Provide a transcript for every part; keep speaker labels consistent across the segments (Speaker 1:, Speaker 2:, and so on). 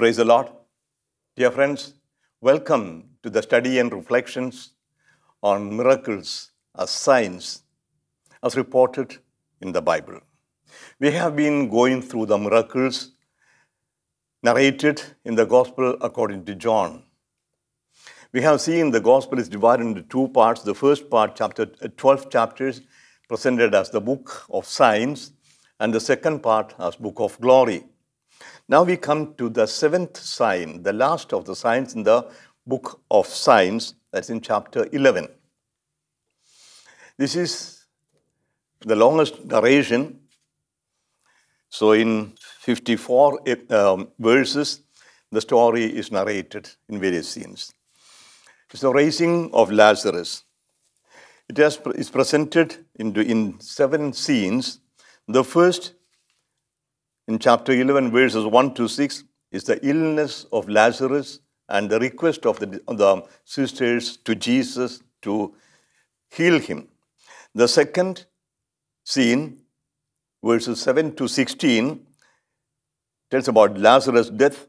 Speaker 1: Praise the Lord. Dear friends, welcome to the study and reflections on miracles as signs as reported in the Bible. We have been going through the miracles narrated in the Gospel according to John. We have seen the Gospel is divided into two parts. The first part, chapter 12 chapters, presented as the book of signs, and the second part as book of glory. Now we come to the seventh sign, the last of the signs in the book of signs, that's in chapter 11. This is the longest narration. So in 54 um, verses, the story is narrated in various scenes. It's the raising of Lazarus. It is presented into, in seven scenes. The first in chapter 11, verses 1 to 6, is the illness of Lazarus and the request of the, the sisters to Jesus to heal him. The second scene, verses 7 to 16, tells about Lazarus' death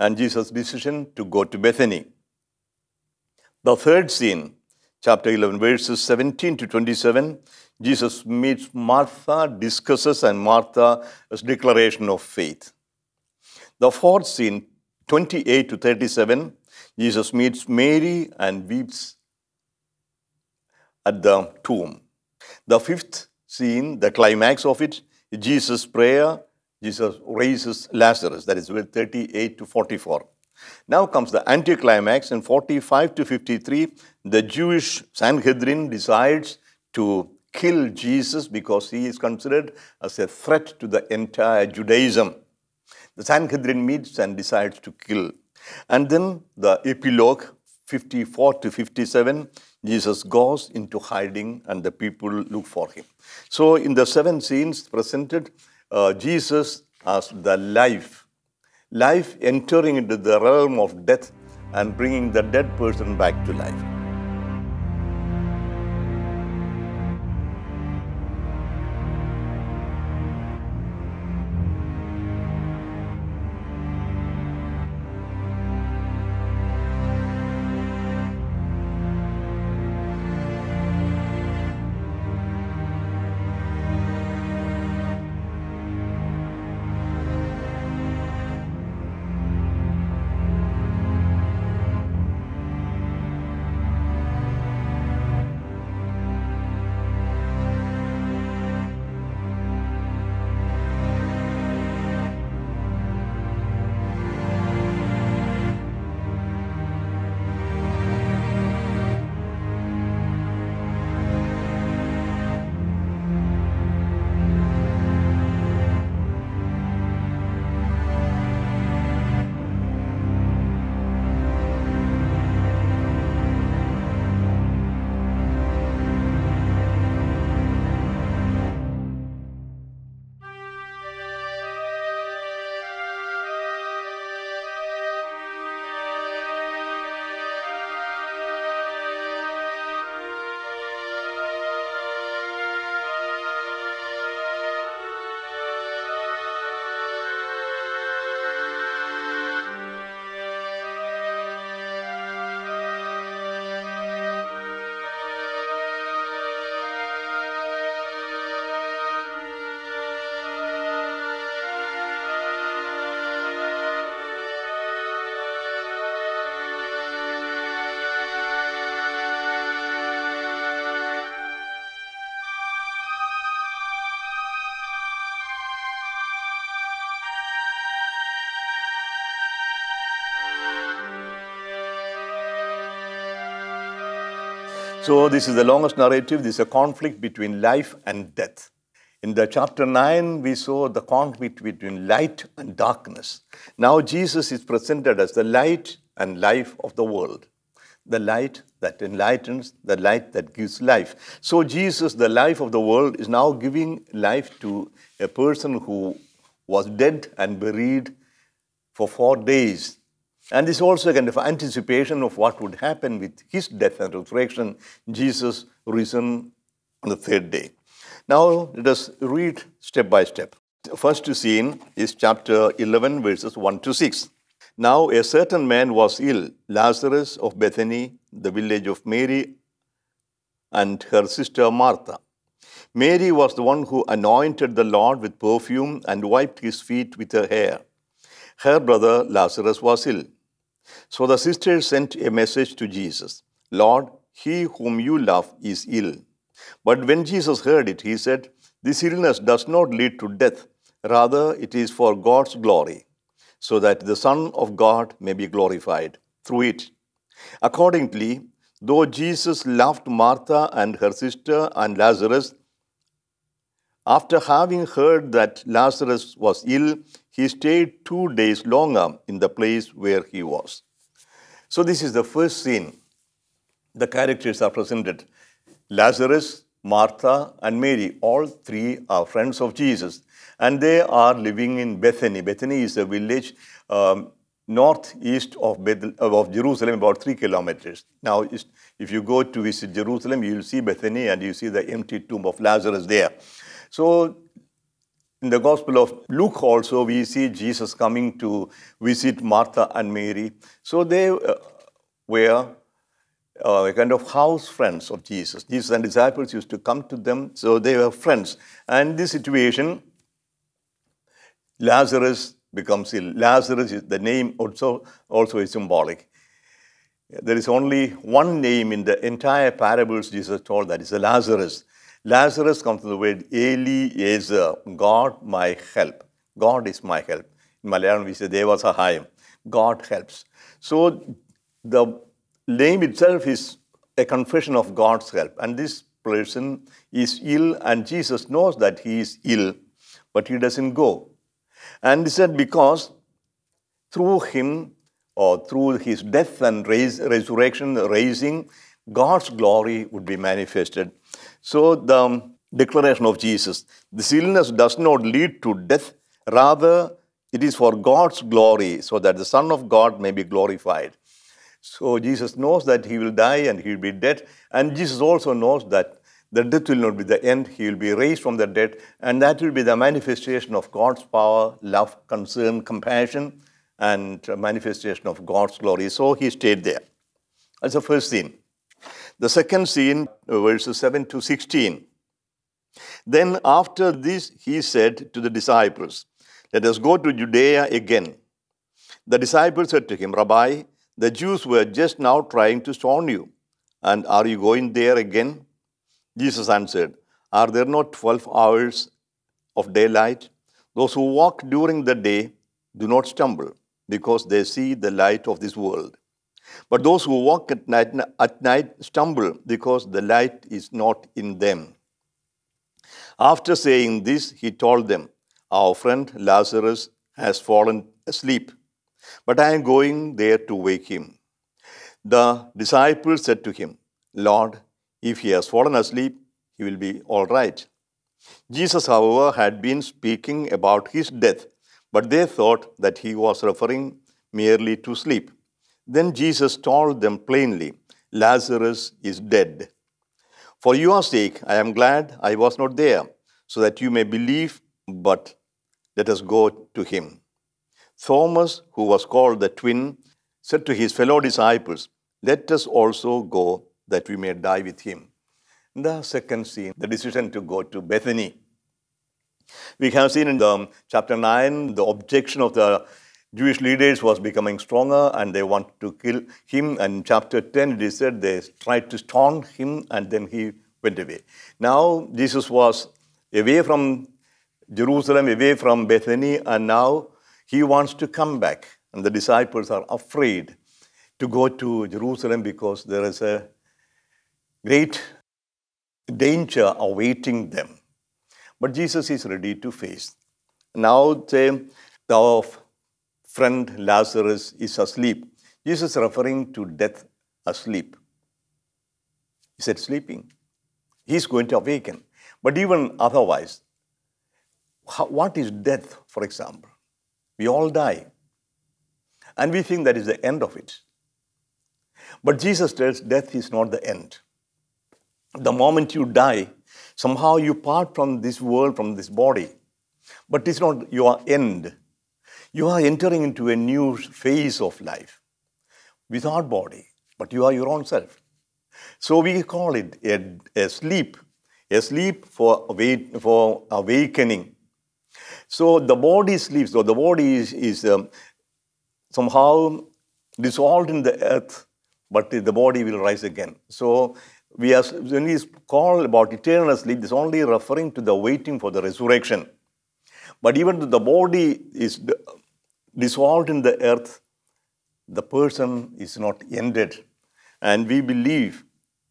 Speaker 1: and Jesus' decision to go to Bethany. The third scene, chapter 11, verses 17 to 27, Jesus meets Martha, discusses, and Martha's declaration of faith. The fourth scene, 28 to 37, Jesus meets Mary and weeps at the tomb. The fifth scene, the climax of it, Jesus' prayer, Jesus raises Lazarus, that is verse 38 to 44. Now comes the anticlimax in 45 to 53. The Jewish Sanhedrin decides to kill Jesus because he is considered as a threat to the entire Judaism. The Sanhedrin meets and decides to kill. And then the epilogue, 54 to 57, Jesus goes into hiding and the people look for him. So, in the seven scenes presented, uh, Jesus as the life, life entering into the realm of death and bringing the dead person back to life. So, this is the longest narrative. This is a conflict between life and death. In the chapter 9, we saw the conflict between light and darkness. Now, Jesus is presented as the light and life of the world. The light that enlightens, the light that gives life. So, Jesus, the life of the world, is now giving life to a person who was dead and buried for four days and this also a kind of anticipation of what would happen with his death and resurrection, Jesus risen on the third day. Now let us read step by step. The first scene is chapter 11, verses 1 to 6. Now, a certain man was ill, Lazarus of Bethany, the village of Mary and her sister Martha. Mary was the one who anointed the Lord with perfume and wiped his feet with her hair. Her brother Lazarus was ill. So the sisters sent a message to Jesus Lord, he whom you love is ill. But when Jesus heard it, he said, This illness does not lead to death, rather, it is for God's glory, so that the Son of God may be glorified through it. Accordingly, though Jesus loved Martha and her sister and Lazarus, after having heard that Lazarus was ill, he stayed two days longer in the place where he was. So, this is the first scene. The characters are presented Lazarus, Martha, and Mary. All three are friends of Jesus, and they are living in Bethany. Bethany is a village um, northeast of, Bethel, of Jerusalem, about three kilometers. Now, if you go to visit Jerusalem, you will see Bethany and you see the empty tomb of Lazarus there. So, in the Gospel of Luke also, we see Jesus coming to visit Martha and Mary. So, they uh, were uh, kind of house friends of Jesus. Jesus and disciples used to come to them, so they were friends. And this situation, Lazarus becomes ill. Lazarus is the name also, also is symbolic. There is only one name in the entire parables Jesus told that is Lazarus. Lazarus comes from the word Eliezer, uh, God my help. God is my help. In Malayalam we say Deva Sahayam. God helps. So the name itself is a confession of God's help. And this person is ill and Jesus knows that he is ill, but he doesn't go. And he said because through him or through his death and resurrection, raising, God's glory would be manifested. So the um, declaration of Jesus, this illness does not lead to death, rather it is for God's glory, so that the Son of God may be glorified. So Jesus knows that he will die and he will be dead, and Jesus also knows that the death will not be the end, he will be raised from the dead, and that will be the manifestation of God's power, love, concern, compassion, and manifestation of God's glory. So he stayed there. That's the first scene. The second scene, verses 7 to 16. Then after this, he said to the disciples, Let us go to Judea again. The disciples said to him, Rabbi, the Jews were just now trying to stone you, and are you going there again? Jesus answered, Are there not 12 hours of daylight? Those who walk during the day do not stumble, because they see the light of this world. But those who walk at night, at night stumble because the light is not in them. After saying this, he told them, Our friend Lazarus has fallen asleep, but I am going there to wake him. The disciples said to him, Lord, if he has fallen asleep, he will be all right. Jesus, however, had been speaking about his death, but they thought that he was referring merely to sleep. Then Jesus told them plainly, Lazarus is dead. For your sake, I am glad I was not there, so that you may believe, but let us go to him. Thomas, who was called the twin, said to his fellow disciples, Let us also go that we may die with him. The second scene, the decision to go to Bethany. We have seen in the chapter 9 the objection of the Jewish leaders was becoming stronger and they wanted to kill him. And chapter 10, it is said they tried to stone him and then he went away. Now, Jesus was away from Jerusalem, away from Bethany, and now he wants to come back. And the disciples are afraid to go to Jerusalem because there is a great danger awaiting them. But Jesus is ready to face. Now, the, the friend Lazarus is asleep. Jesus referring to death asleep. He said sleeping. He's going to awaken. But even otherwise, what is death, for example? We all die. And we think that is the end of it. But Jesus tells death is not the end. The moment you die, somehow you part from this world, from this body. But it's not your end. You are entering into a new phase of life without body, but you are your own self. So we call it a, a sleep, a sleep for, for awakening. So the body sleeps, so the body is, is um, somehow dissolved in the earth, but the body will rise again. So we are, when we call about eternal sleep, it's only referring to the waiting for the resurrection. But even the body is dissolved in the earth, the person is not ended. And we believe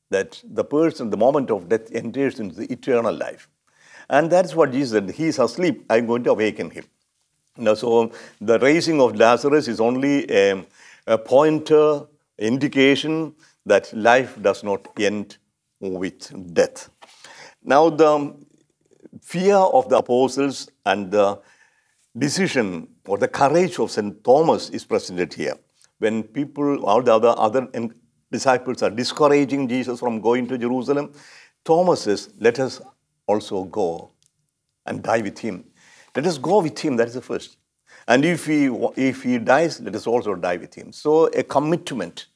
Speaker 1: that the person, the moment of death, enters into the eternal life. And that's what Jesus said. He is asleep. I'm going to awaken him. Now, so the raising of Lazarus is only a, a pointer, indication that life does not end with death. Now, the fear of the apostles and the decision or the courage of St. Thomas is presented here. When people, all the other, other disciples are discouraging Jesus from going to Jerusalem, Thomas says, Let us also go and die with him. Let us go with him, that is the first. And if he, if he dies, let us also die with him. So, a commitment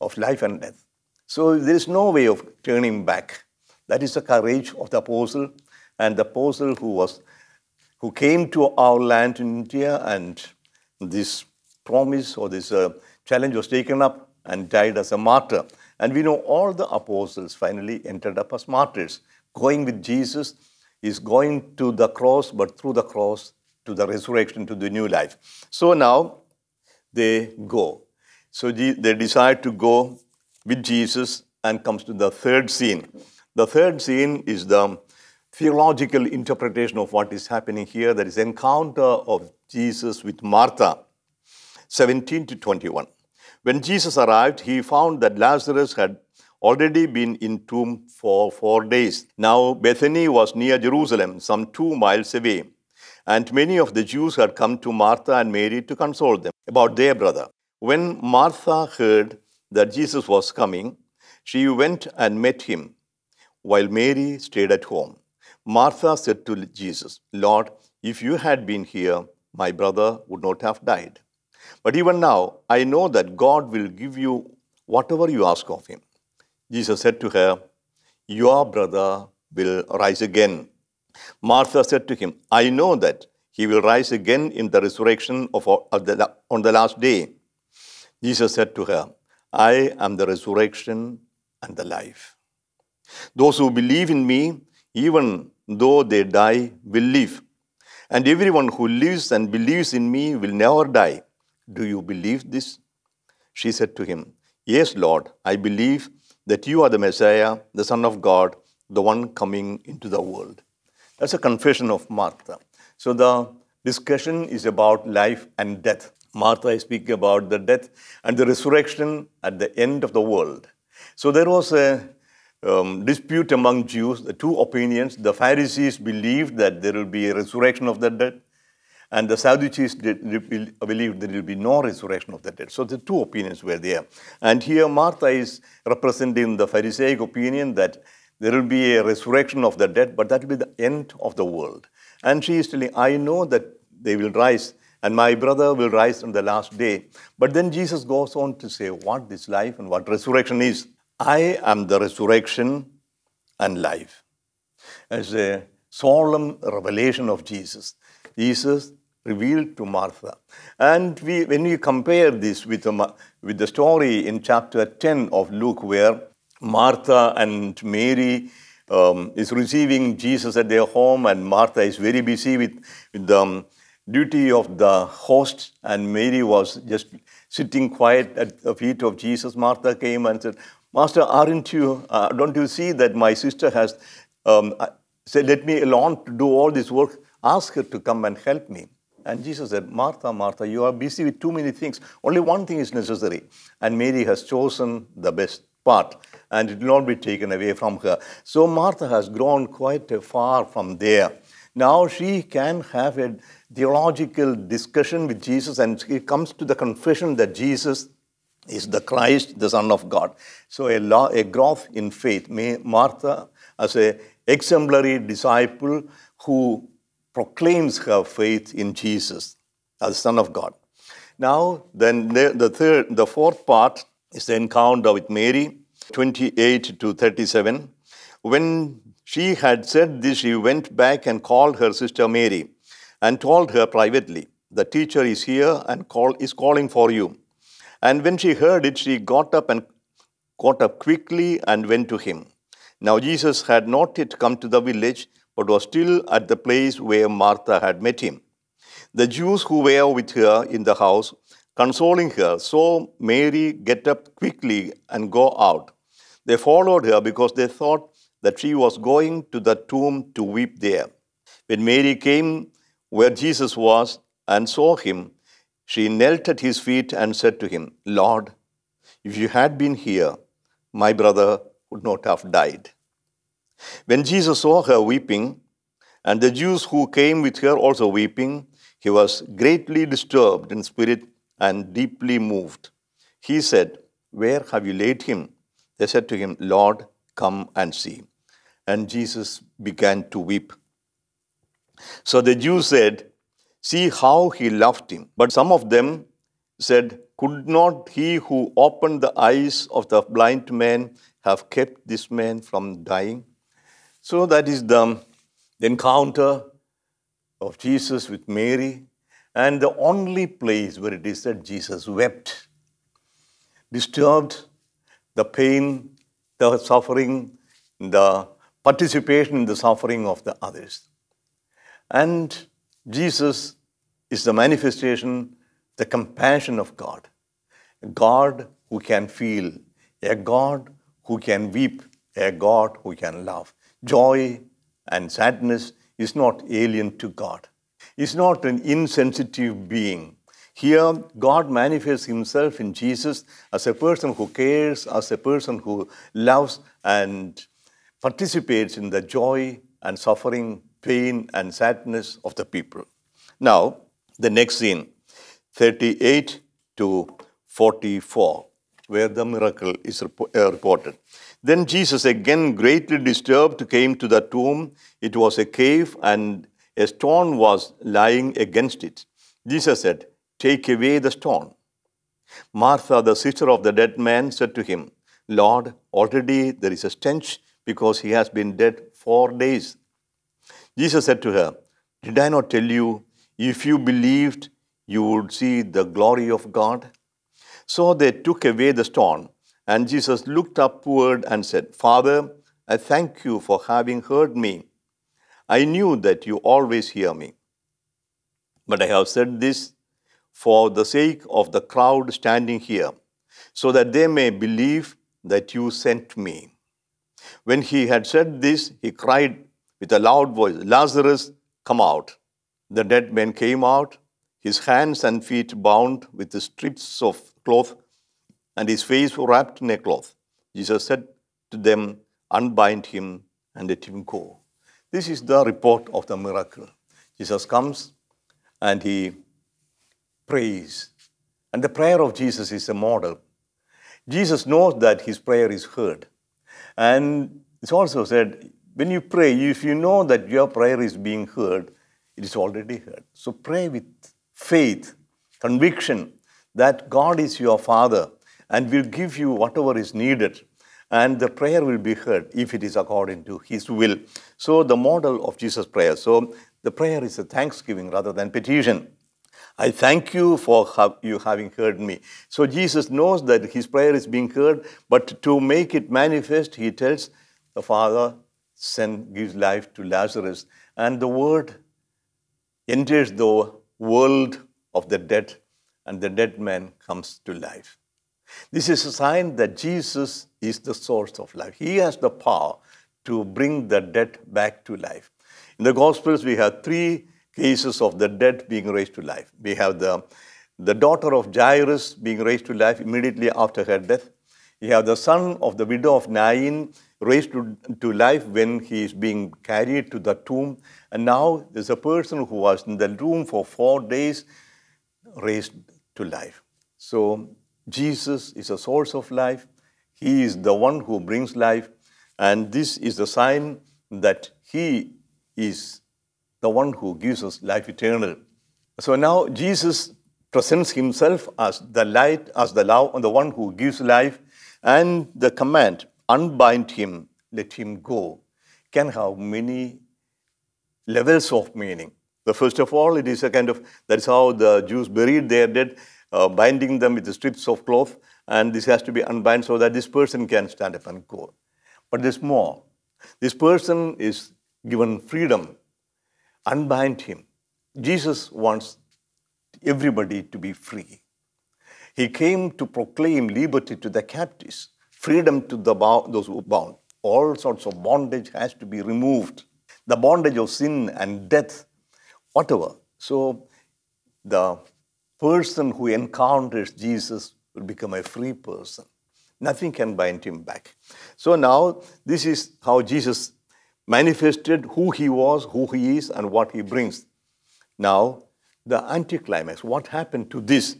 Speaker 1: of life and death. So, there is no way of turning back. That is the courage of the apostle and the apostle who was who came to our land in India and this promise or this uh, challenge was taken up and died as a martyr. And we know all the apostles finally ended up as martyrs. Going with Jesus is going to the cross, but through the cross to the resurrection, to the new life. So now they go. So they decide to go with Jesus and comes to the third scene. The third scene is the theological interpretation of what is happening here. That is encounter of Jesus with Martha, 17 to 21. When Jesus arrived, he found that Lazarus had already been in tomb for four days. Now Bethany was near Jerusalem, some two miles away, and many of the Jews had come to Martha and Mary to console them about their brother. When Martha heard that Jesus was coming, she went and met him, while Mary stayed at home. Martha said to Jesus, Lord, if you had been here, my brother would not have died. But even now, I know that God will give you whatever you ask of him. Jesus said to her, Your brother will rise again. Martha said to him, I know that he will rise again in the resurrection of, of the, on the last day. Jesus said to her, I am the resurrection and the life. Those who believe in me, even though they die, will live. And everyone who lives and believes in me will never die. Do you believe this? She said to him, Yes, Lord, I believe that you are the Messiah, the Son of God, the one coming into the world. That's a confession of Martha. So the discussion is about life and death. Martha is speaking about the death and the resurrection at the end of the world. So there was a um, dispute among Jews, the two opinions. The Pharisees believed that there will be a resurrection of the dead, and the Sadducees believed there will be no resurrection of the dead. So the two opinions were there. And here Martha is representing the Pharisaic opinion that there will be a resurrection of the dead, but that will be the end of the world. And she is telling, I know that they will rise, and my brother will rise on the last day. But then Jesus goes on to say what this life and what resurrection is. I am the resurrection and life. As a solemn revelation of Jesus. Jesus revealed to Martha. And we, when we compare this with the, with the story in chapter 10 of Luke, where Martha and Mary um, is receiving Jesus at their home, and Martha is very busy with, with the um, duty of the host, and Mary was just sitting quiet at the feet of Jesus. Martha came and said, Master, aren't you, uh, don't you see that my sister has um, uh, said, let me alone to do all this work? Ask her to come and help me. And Jesus said, Martha, Martha, you are busy with too many things. Only one thing is necessary. And Mary has chosen the best part, and it will not be taken away from her. So Martha has grown quite far from there. Now she can have a theological discussion with Jesus, and it comes to the confession that Jesus is the Christ, the Son of God. So a, law, a growth in faith. May Martha, as a exemplary disciple who proclaims her faith in Jesus as Son of God. Now, then the, the third, the fourth part is the encounter with Mary, 28 to 37. When she had said this, she went back and called her sister Mary and told her privately, The teacher is here and call, is calling for you. And when she heard it, she got up and got up quickly and went to him. Now Jesus had not yet come to the village, but was still at the place where Martha had met him. The Jews who were with her in the house, consoling her, saw Mary get up quickly and go out. They followed her because they thought that she was going to the tomb to weep there. When Mary came where Jesus was and saw him, she knelt at his feet and said to him, Lord, if you had been here, my brother would not have died. When Jesus saw her weeping, and the Jews who came with her also weeping, he was greatly disturbed in spirit and deeply moved. He said, Where have you laid him? They said to him, Lord, come and see. And Jesus began to weep. So the Jews said, See how he loved him. But some of them said, Could not he who opened the eyes of the blind man have kept this man from dying? So that is the, encounter of Jesus with Mary, and the only place where it is that Jesus wept, disturbed, the pain, the suffering, the participation in the suffering of the others. And Jesus is the manifestation, the compassion of God. A God who can feel, a God who can weep, a God who can love. Joy and sadness is not alien to God. He's not an insensitive being. Here, God manifests himself in Jesus as a person who cares, as a person who loves and participates in the joy and suffering, pain and sadness of the people. Now, the next scene, 38 to 44, where the miracle is uh, reported. Then Jesus, again greatly disturbed, came to the tomb. It was a cave, and a stone was lying against it. Jesus said, Take away the stone. Martha, the sister of the dead man, said to him, Lord, already there is a stench because he has been dead four days. Jesus said to her, Did I not tell you, if you believed, you would see the glory of God? So they took away the stone. And Jesus looked upward and said, Father, I thank you for having heard me. I knew that you always hear me. But I have said this for the sake of the crowd standing here, so that they may believe that you sent me. When he had said this, he cried with a loud voice, Lazarus, come out. The dead man came out, his hands and feet bound with strips of cloth and his face wrapped in a cloth. Jesus said to them, Unbind him and let him go. This is the report of the miracle. Jesus comes and he prays. And the prayer of Jesus is a model. Jesus knows that his prayer is heard. And it's also said, when you pray, if you know that your prayer is being heard, it is already heard. So pray with faith, conviction that God is your Father and will give you whatever is needed. And the prayer will be heard if it is according to His will. So, the model of Jesus' prayer. So, the prayer is a thanksgiving rather than petition. I thank you for you having heard me. So, Jesus knows that his prayer is being heard, but to make it manifest, he tells the Father, send, gives life to Lazarus. And the word enters the world of the dead, and the dead man comes to life. This is a sign that Jesus is the source of life. He has the power to bring the dead back to life. In the Gospels, we have three cases of the dead being raised to life. We have the, the daughter of Jairus being raised to life immediately after her death. We have the son of the widow of Nain raised to, to life when he is being carried to the tomb. And now there's a person who was in the room for four days raised to life. So Jesus is a source of life. He is the one who brings life. And this is the sign that He is the one who gives us life eternal. So now Jesus presents himself as the light, as the love, and the one who gives life, and the command, unbind him, let him go, can have many levels of meaning. The first of all, it is a kind of, that's how the Jews buried their dead, uh, binding them with the strips of cloth, and this has to be unbound so that this person can stand up and go. But there's more. This person is given freedom. Unbind him. Jesus wants everybody to be free. He came to proclaim liberty to the captives, freedom to the those who are bound. All sorts of bondage has to be removed. The bondage of sin and death, whatever. So the person who encounters Jesus will become a free person. Nothing can bind him back. So now, this is how Jesus manifested who he was, who he is, and what he brings. Now, the anticlimax, what happened to this?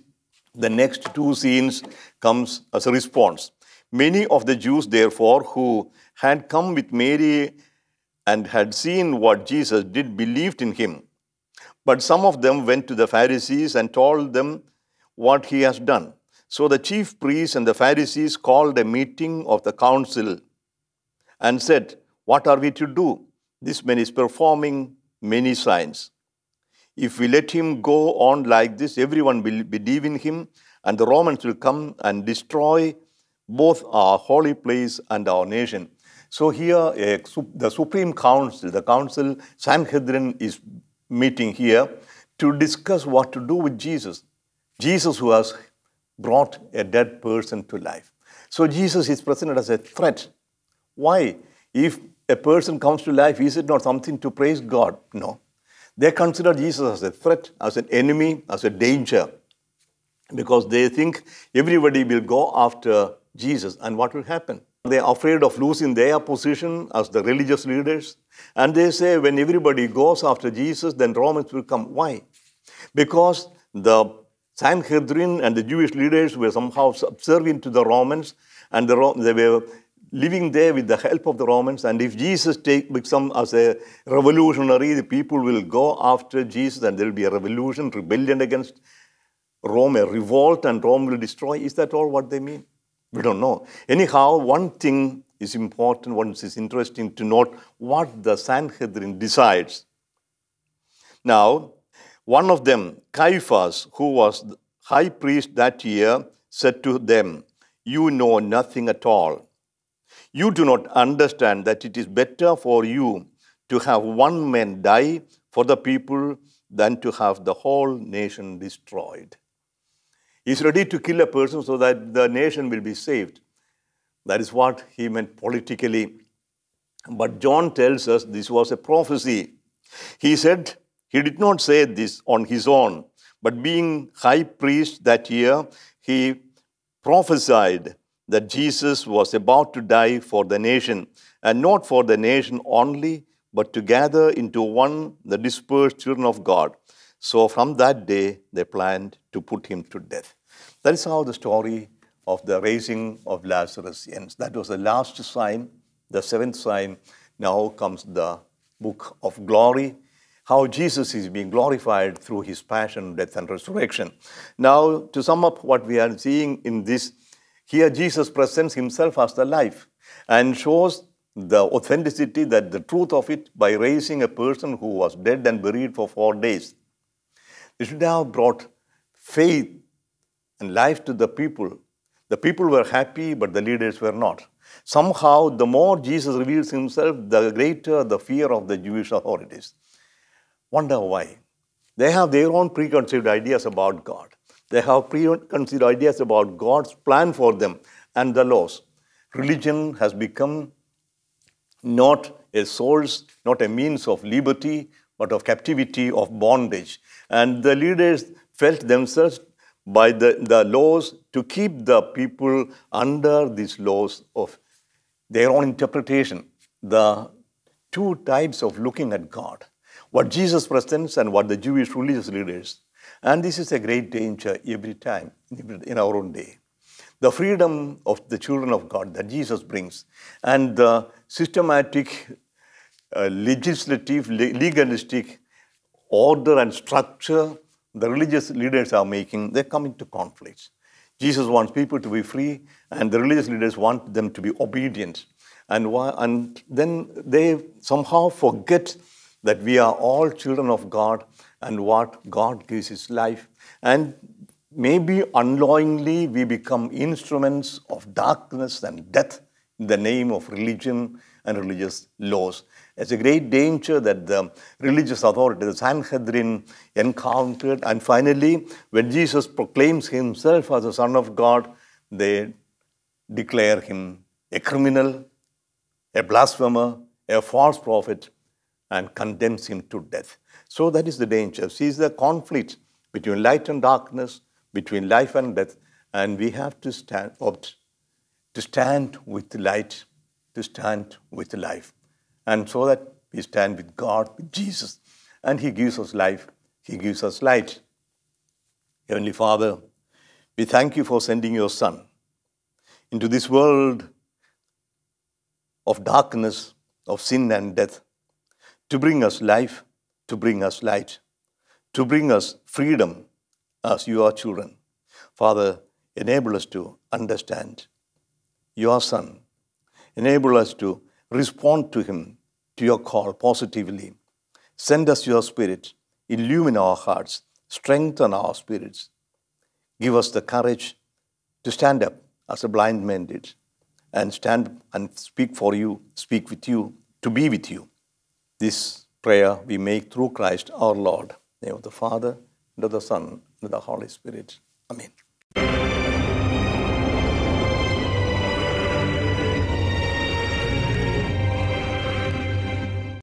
Speaker 1: The next two scenes comes as a response. Many of the Jews, therefore, who had come with Mary and had seen what Jesus did believed in him. But some of them went to the Pharisees and told them what he has done. So the chief priests and the Pharisees called a meeting of the council and said, What are we to do? This man is performing many signs. If we let him go on like this, everyone will believe in him, and the Romans will come and destroy both our holy place and our nation. So here, the Supreme Council, the Council Sanhedrin is meeting here to discuss what to do with Jesus. Jesus who has brought a dead person to life. So Jesus is presented as a threat. Why? If a person comes to life, is it not something to praise God? No. They consider Jesus as a threat, as an enemy, as a danger, because they think everybody will go after Jesus. And what will happen? They are afraid of losing their position as the religious leaders. And they say when everybody goes after Jesus, then Romans will come. Why? Because the Sanhedrin and the Jewish leaders were somehow subservient to the Romans, and the, they were living there with the help of the Romans. And if Jesus take become as a revolutionary, the people will go after Jesus, and there will be a revolution, rebellion against Rome, a revolt, and Rome will destroy. Is that all what they mean? We don't know. Anyhow, one thing is important, one is interesting to note what the Sanhedrin decides. Now, one of them, Caiaphas, who was high priest that year, said to them, You know nothing at all. You do not understand that it is better for you to have one man die for the people than to have the whole nation destroyed. He's ready to kill a person so that the nation will be saved. That is what he meant politically. But John tells us this was a prophecy. He said, he did not say this on his own, but being high priest that year, he prophesied that Jesus was about to die for the nation, and not for the nation only, but to gather into one the dispersed children of God. So from that day, they planned to put him to death. That is how the story of the raising of Lazarus ends. That was the last sign, the seventh sign. Now comes the book of glory how Jesus is being glorified through his passion, death, and resurrection. Now, to sum up what we are seeing in this, here Jesus presents himself as the life and shows the authenticity, that the truth of it, by raising a person who was dead and buried for four days. It should have brought faith and life to the people. The people were happy, but the leaders were not. Somehow, the more Jesus reveals himself, the greater the fear of the Jewish authorities. Wonder why? They have their own preconceived ideas about God. They have preconceived ideas about God's plan for them and the laws. Religion has become not a source, not a means of liberty, but of captivity, of bondage. And the leaders felt themselves by the, the laws to keep the people under these laws of their own interpretation. The two types of looking at God what Jesus presents and what the Jewish religious leaders. And this is a great danger every time in our own day. The freedom of the children of God that Jesus brings and the systematic, uh, legislative, legalistic order and structure the religious leaders are making, they come into conflicts. Jesus wants people to be free, and the religious leaders want them to be obedient. And, why, and then they somehow forget that we are all children of God and what God gives His life. And maybe unknowingly we become instruments of darkness and death in the name of religion and religious laws. It's a great danger that the religious authority, the Sanhedrin, encountered. And finally, when Jesus proclaims himself as the Son of God, they declare him a criminal, a blasphemer, a false prophet, and condemns him to death. So that is the danger. See, the conflict between light and darkness, between life and death, and we have to stand, opt to stand with light, to stand with life. And so that we stand with God, with Jesus, and He gives us life, He gives us light. Heavenly Father, we thank you for sending your Son into this world of darkness, of sin and death, to bring us life, to bring us light, to bring us freedom as you are children. Father, enable us to understand your Son. Enable us to respond to Him, to your call positively. Send us your Spirit, illumine our hearts, strengthen our spirits. Give us the courage to stand up as a blind man did and stand and speak for you, speak with you, to be with you. This prayer we make through Christ our Lord. the name of the Father, and of the Son, and of the Holy Spirit. Amen.